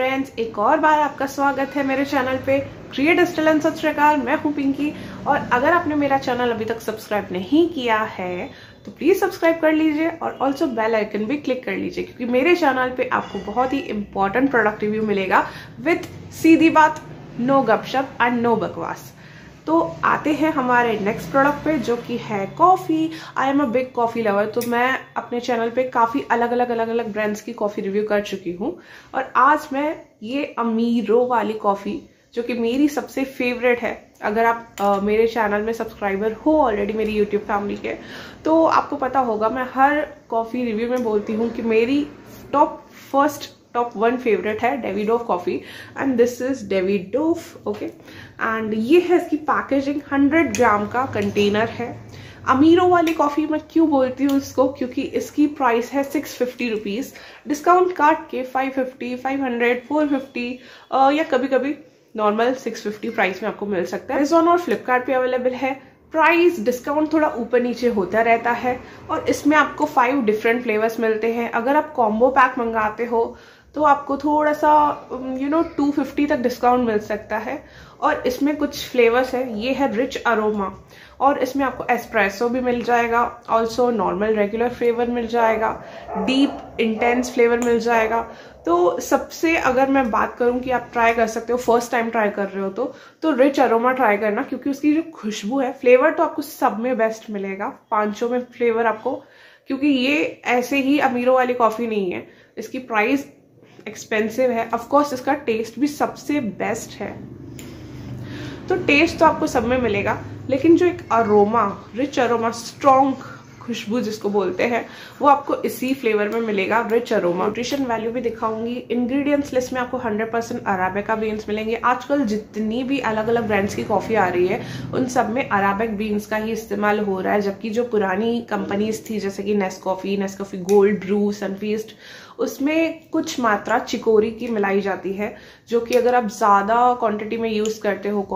Friends एक और बार आपका स्वागत है मेरे चैनल पे। क्रिएट स्टलन सत मैं हूँ पिंकी और अगर आपने मेरा चैनल अभी तक सब्सक्राइब नहीं किया है तो प्लीज़ सब्सक्राइब कर लीजिए और ऑल्सो बेल आइकन भी क्लिक कर लीजिए, क्योंकि मेरे चैनल पे आपको बहुत ही इंपॉर्टेंट प्रोडक्ट रिव्यू मिलेगा विथ सीधी बात नो गपशप एंड नो बकवास। तो आते हैं हमारे नेक्स्ट प्रोडक्ट पे जो कि है coffee I am a big coffee lover तो मैं अपने चैनल पे काफ़ी अलग अलग अलग अलग ब्रांड्स की कॉफ़ी रिव्यू कर चुकी हूँ। और आज मैं ये अमीरो वाली कॉफ़ी जो कि मेरी सबसे फेवरेट है। अगर आप आ, मेरे चैनल में सब्सक्राइबर हो ऑलरेडी मेरी यूट्यूब फैमिली के तो आपको पता होगा मैं हर कॉफ़ी रिव्यू में बोलती हूँ कि मेरी top first top one favourite है Davidoff coffee and this is Davidoff okay and ये है इसकी पैकेजिंग 100 ग्राम का कंटेनर है. अमीरों वाली कॉफ़ी मैं क्यों बोलती हूँ इसको? क्योंकि इसकी प्राइस है सिक्स फिफ्टी रुपीज़ डिस्काउंट काट के five fifty five hundred four fifty या कभी कभी नॉर्मल सिक्स फिफ्टी प्राइस में आपको मिल सकता है. अमेजोन और फ्लिपकार्ट पे अवेलेबल है. प्राइस डिस्काउंट थोड़ा ऊपर नीचे होता रहता है और इसमें आपको फाइव डिफरेंट फ्लेवर्स मिलते हैं. अगर आप कॉम्बो पैक मंगाते हो तो आपको थोड़ा सा यू नो टू फिफ्टी तक डिस्काउंट मिल सकता है। और इसमें कुछ फ्लेवर्स है। ये है रिच अरोमा और इसमें आपको एस्प्रेसो भी मिल जाएगा। ऑल्सो नॉर्मल रेगुलर फ्लेवर मिल जाएगा। डीप इंटेंस फ्लेवर मिल जाएगा। तो सबसे अगर मैं बात करूँ कि आप ट्राई कर सकते हो फ़र्स्ट टाइम ट्राई कर रहे हो तो तो रिच अरोमा ट्राई करना। क्योंकि उसकी जो खुशबू है फ्लेवर तो आपको सब में बेस्ट मिलेगा। पाँचों में फ्लेवर आपको, क्योंकि ये ऐसे ही अमीरों वाली कॉफ़ी नहीं है। इसकी प्राइस एक्सपेंसिव है. ऑफकोर्स इसका टेस्ट भी सबसे बेस्ट है. तो टेस्ट तो आपको सब में मिलेगा, लेकिन जो एक अरोमा रिच अरोमा स्ट्रॉन्ग खुशबू जिसको बोलते हैं, वो आपको इसी फ्लेवर में मिलेगा रिच अरोमा न्यूट्रिशन वैल्यू भी दिखाऊँगी. इंग्रेडिएंट्स लिस्ट में आपको 100% परसेंट अराबिका बीन्स मिलेंगे. आजकल जितनी भी अलग अलग ब्रांड्स की कॉफ़ी आ रही है, उन सब में अराबिक बीन्स का ही इस्तेमाल हो रहा है, जबकि जो पुरानी कंपनीज़ थी, जैसे कि Nescafe Nescafe Gold Bru Sunfeast उसमें कुछ मात्रा चिकोरी की मिलाई जाती है, जो कि अगर आप ज़्यादा क्वांटिटी में यूज़ करते हो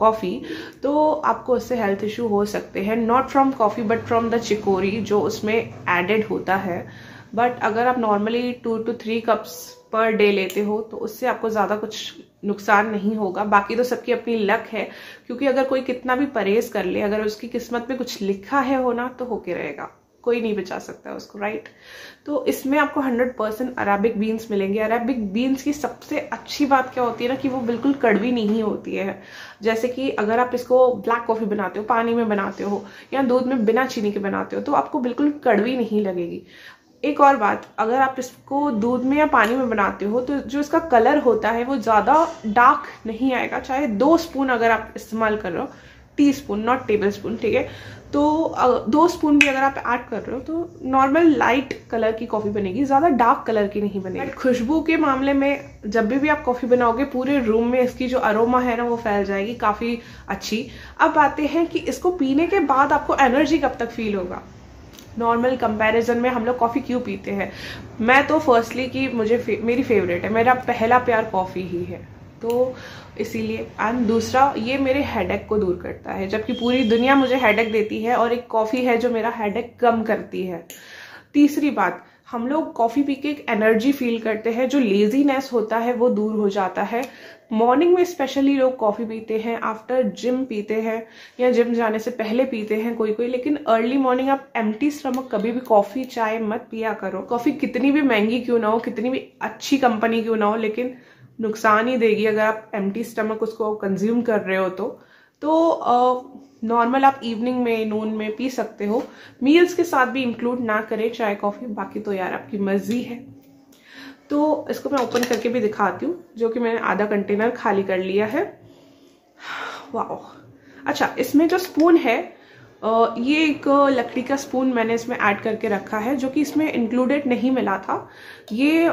कॉफ़ी तो आपको उससे हेल्थ इशू हो सकते हैं। Not from coffee but from the chicory जो उसमें एडेड होता है। बट अगर आप normally two two three cups per day लेते हो तो उससे आपको ज़्यादा कुछ नुकसान नहीं होगा। बाकी तो सबकी अपनी लक है, क्योंकि अगर कोई कितना भी परहेज कर ले, अगर उसकी किस्मत में कुछ लिखा है होना तो होके रहेगा। कोई नहीं बचा सकता उसको राइट तो इसमें आपको 100 परसेंट अरेबिक बीन्स मिलेंगे। अरेबिक बीन्स की सबसे अच्छी बात क्या होती है ना कि वो बिल्कुल कड़वी नहीं होती है। जैसे कि अगर आप इसको ब्लैक कॉफ़ी बनाते हो, पानी में बनाते हो, या दूध में बिना चीनी के बनाते हो तो आपको बिल्कुल कड़वी नहीं लगेगी। एक और बात, अगर आप इसको दूध में या पानी में बनाते हो तो जो इसका कलर होता है वो ज़्यादा डार्क नहीं आएगा। चाहे दो स्पून अगर आप इस्तेमाल कर रहे हो teaspoon not tablespoon ठीक है? तो दो स्पून भी अगर आप ऐड कर रहे हो तो नॉर्मल लाइट कलर की कॉफ़ी बनेगी ज़्यादा डार्क कलर की नहीं बनेगी। खुशबू के मामले में जब भी भी आप कॉफ़ी बनाओगे पूरे रूम में इसकी जो अरोमा है ना वो फैल जाएगी काफ़ी अच्छी। अब आते हैं कि इसको पीने के बाद आपको एनर्जी कब तक फील होगा? नॉर्मल कंपैरिजन में हम लोग कॉफ़ी क्यों पीते हैं? मैं तो फर्स्टली कि मुझे फे, मेरी फेवरेट है मेरा पहला प्यार कॉफ़ी ही है। तो इसीलिए एंड दूसरा, ये मेरे हेडेक को दूर करता है, जबकि पूरी दुनिया मुझे हेडेक देती है और एक कॉफ़ी है जो मेरा हेडेक कम करती है। तीसरी बात, हम लोग कॉफ़ी पी के एक एनर्जी फील करते हैं, जो लेजीनेस होता है, वो दूर हो जाता है। मॉर्निंग में स्पेशली लोग कॉफ़ी पीते हैं आफ्टर जिम पीते हैं, या जिम जाने से पहले पीते हैं कोई कोई लेकिन अर्ली मॉर्निंग आप एम्प्टी स्टमक कभी भी कॉफ़ी चाय मत पिया करो। कॉफ़ी कितनी भी महँगी क्यों ना हो, कितनी भी अच्छी कंपनी क्यों ना हो, लेकिन नुकसान ही देगी अगर आप एमटी स्टमक उसको कंज्यूम कर रहे हो तो। तो नॉर्मल आप इवनिंग में नून में पी सकते हो। मील्स के साथ भी इंक्लूड ना करें, चाय कॉफ़ी बाकी तो यार आपकी मर्ज़ी है। तो इसको मैं ओपन करके भी दिखाती हूँ, जो कि मैंने आधा कंटेनर खाली कर लिया है। वाह अच्छा इसमें जो स्पून है ये एक लकड़ी का स्पून मैंने इसमें ऐड करके रखा है, जो कि इसमें इंक्लूडेड नहीं मिला था। ये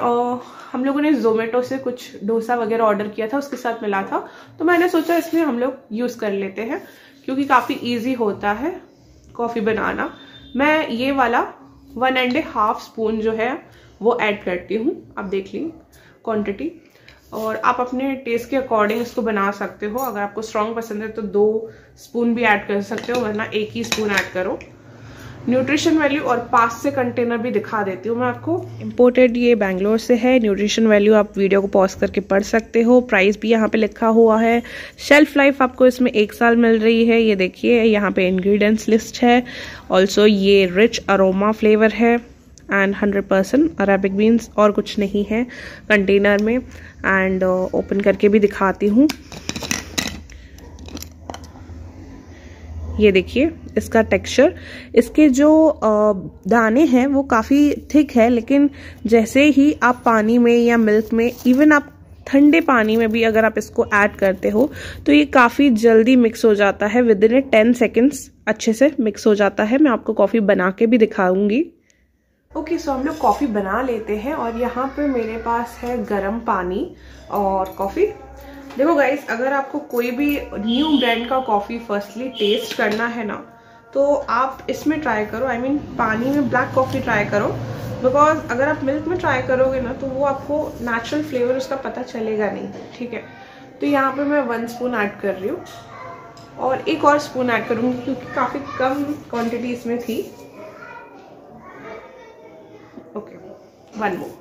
हम लोगों ने जोमेटो से कुछ डोसा वगैरह ऑर्डर किया था, उसके साथ मिला था। तो मैंने सोचा इसमें हम लोग यूज़ कर लेते हैं, क्योंकि काफ़ी ईजी होता है कॉफ़ी बनाना। मैं ये वाला वन एंड हाफ़ स्पून जो है, वो ऐड करती हूँ। आप देख ली क्वांटिटी और आप अपने टेस्ट के अकॉर्डिंग इसको बना सकते हो। अगर आपको स्ट्रॉन्ग पसंद है तो दो स्पून भी ऐड कर सकते हो, वरना एक ही स्पून ऐड करो। न्यूट्रिशन वैल्यू और पास से कंटेनर भी दिखा देती हूँ मैं आपको। इम्पोर्टेड ये बैंगलोर से है। न्यूट्रिशन वैल्यू आप वीडियो को पॉज करके पढ़ सकते हो। प्राइस भी यहाँ पे लिखा हुआ है। शेल्फ लाइफ आपको इसमें एक साल मिल रही है। ये देखिए, यहाँ पे इंग्रेडिएंट्स लिस्ट है। ऑल्सो ये रिच अरोमा फ्लेवर है। And hundred percent Arabic beans और कुछ नहीं है कंटेनर में एंड ओपन uh, करके भी दिखाती हूँ। ये देखिए इसका टेक्सचर इसके जो दाने हैं वो काफ़ी थिक है लेकिन जैसे ही आप पानी में या मिल्क में इवन आप ठंडे पानी में भी अगर आप इसको ऐड करते हो तो ये काफ़ी जल्दी मिक्स हो जाता है within a ten seconds अच्छे से मिक्स हो जाता है। मैं आपको कॉफ़ी बना के भी दिखाऊँगी। ओके सो हम लोग कॉफ़ी बना लेते हैं और यहाँ पे मेरे पास है गरम पानी और कॉफ़ी। देखो गाइस अगर आपको कोई भी न्यू ब्रांड का कॉफ़ी फर्स्टली टेस्ट करना है ना तो आप इसमें ट्राई करो। आई I मीन mean, पानी में ब्लैक कॉफ़ी ट्राई करो। बिकॉज़ अगर आप मिल्क में ट्राई करोगे ना तो वो आपको नेचुरल फ्लेवर उसका पता चलेगा नहीं ठीक है? तो यहाँ पे मैं वन स्पून ऐड कर रही हूँ। और एक और स्पून ऐड करूँगी क्योंकि काफ़ी कम क्वांटिटी इसमें थी। ओके वन मोर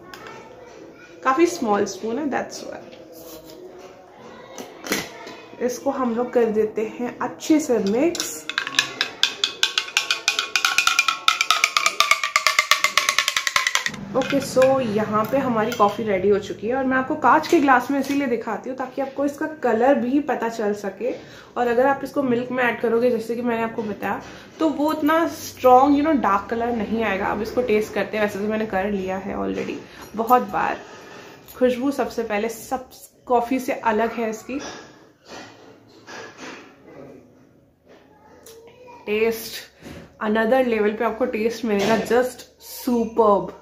काफ़ी स्मॉल स्पून है दैट्स वाई इसको हम लोग कर देते हैं अच्छे से मिक्स ओके सो यहाँ पे हमारी कॉफ़ी रेडी हो चुकी है और मैं आपको कांच के ग्लास में इसीलिए दिखाती हूँ ताकि आपको इसका कलर भी पता चल सके। और अगर आप इसको मिल्क में ऐड करोगे, जैसे कि मैंने आपको बताया तो वो उतना strong you know dark colour नहीं आएगा। अब इसको टेस्ट करते हैं। वैसे तो मैंने कर लिया है ऑलरेडी बहुत बार। खुशबू सबसे पहले सब कॉफ़ी से अलग है इसकी। टेस्ट अनदर लेवल पे आपको टेस्ट मिलेगा। जस्ट सुपर्ब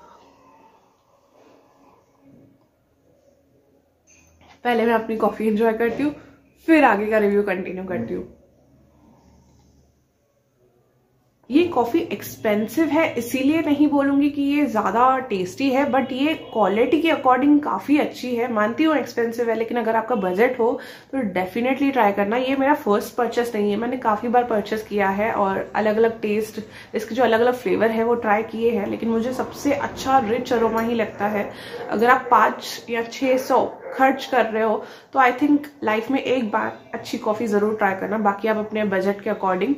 पहले मैं अपनी कॉफ़ी एंजॉय करती हूँ फिर आगे का रिव्यू कंटिन्यू करती हूँ। ये कॉफ़ी एक्सपेंसिव है, इसीलिए नहीं बोलूँगी कि ये ज़्यादा टेस्टी है बट ये क्वालिटी के अकॉर्डिंग काफ़ी अच्छी है। मानती हूँ एक्सपेंसिव है, लेकिन अगर आपका बजट हो तो डेफिनेटली ट्राई करना। ये मेरा फ़र्स्ट परचेस नहीं है। मैंने काफ़ी बार परचेस किया है और अलग अलग टेस्ट इसके जो अलग अलग फ्लेवर है, वो ट्राई किए हैं, लेकिन मुझे सबसे अच्छा रिच अरोमा ही लगता है। अगर आप पाँच या छः सौ खर्च कर रहे हो तो आई थिंक लाइफ में एक बार अच्छी कॉफ़ी ज़रूर ट्राई करना। बाकी आप अपने बजट के अकॉर्डिंग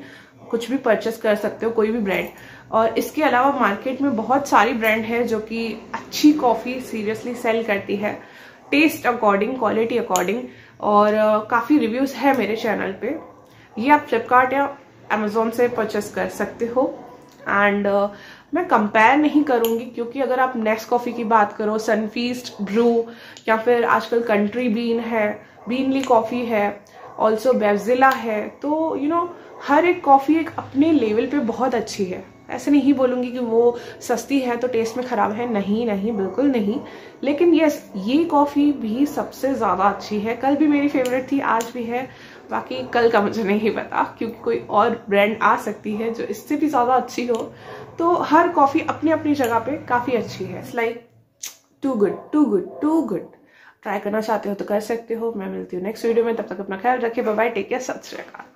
कुछ भी परचेस कर सकते हो कोई भी ब्रांड और इसके अलावा मार्केट में बहुत सारी ब्रांड है जो कि अच्छी कॉफ़ी सीरियसली सेल करती है। टेस्ट अकॉर्डिंग क्वालिटी अकॉर्डिंग और काफ़ी रिव्यूज़ है मेरे चैनल पे। ये आप फ्लिपकार्ट या अमेजोन से परचेस कर सकते हो। एंड uh, मैं कंपेयर नहीं करूँगी क्योंकि अगर आप नेक्स्ट कॉफ़ी की बात करो सनफीस्ट ब्रू या फिर आजकल कंट्री बीन है बीनली कॉफ़ी है ऑल्सो बेवजिला है तो यू you नो know, हर एक कॉफ़ी एक अपने लेवल पे बहुत अच्छी है। ऐसे नहीं बोलूँगी कि वो सस्ती है तो टेस्ट में ख़राब है। नहीं नहीं, बिल्कुल नहीं। लेकिन यस ये कॉफ़ी भी सबसे ज़्यादा अच्छी है। कल भी मेरी फेवरेट थी, आज भी है। बाकी कल का मुझे नहीं पता, क्योंकि कोई और ब्रांड आ सकती है जो इससे भी ज़्यादा अच्छी हो। तो हर कॉफ़ी अपनी अपनी जगह पे काफ़ी अच्छी है। Like to good to good to good try करना चाहते हो तो कर सकते हो। मैं मिलती हूँ नेक्स्ट वीडियो में। तब तक अपना ख्याल रखिए। बाय टेक केयर सत श्रीकाल